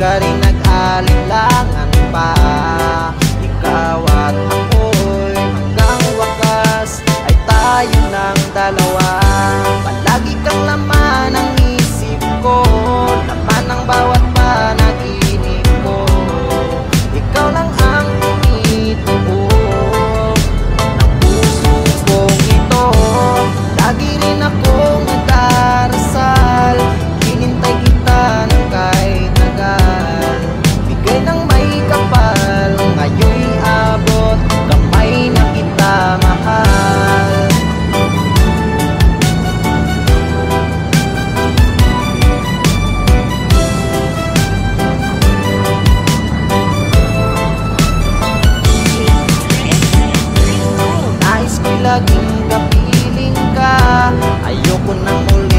Karina. tuwing kapiling ka. Ayoko nang ulit